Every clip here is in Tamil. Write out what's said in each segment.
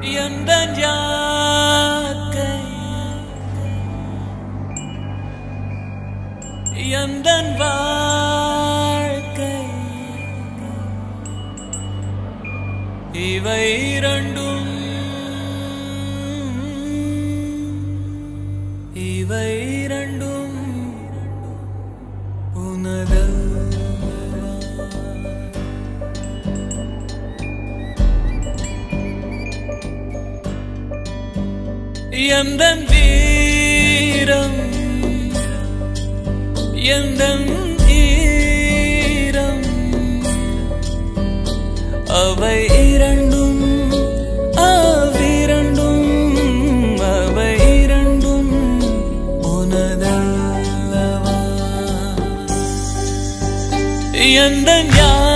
எந்தன் யாக்கை எந்தன் வாழ்க்கை இவை இரண்டும் எந்த வீரம்? எந்த ஈரம்? அவை இரண்டும் அவ்விரண்டும் அவை இரண்டும் உனதல்லவா? எந்த ஞான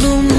mundo.